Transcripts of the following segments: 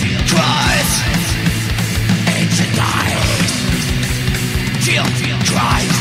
Cries ancient eyes, Feel Cries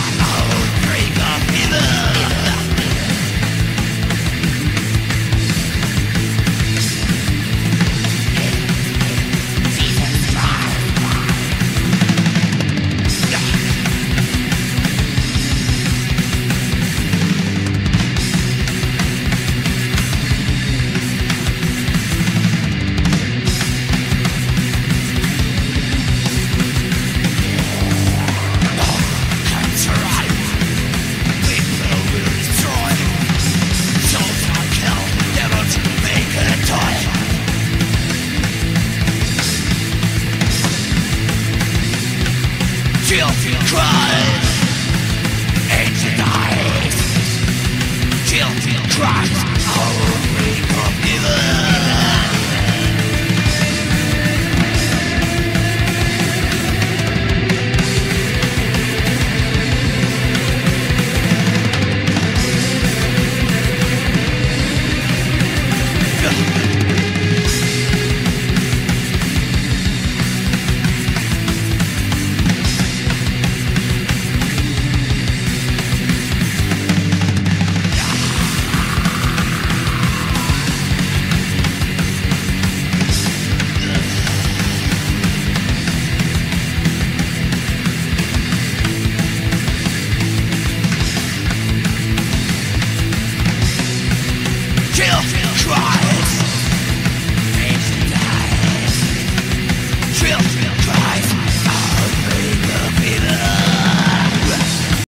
cry